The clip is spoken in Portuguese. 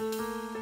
Música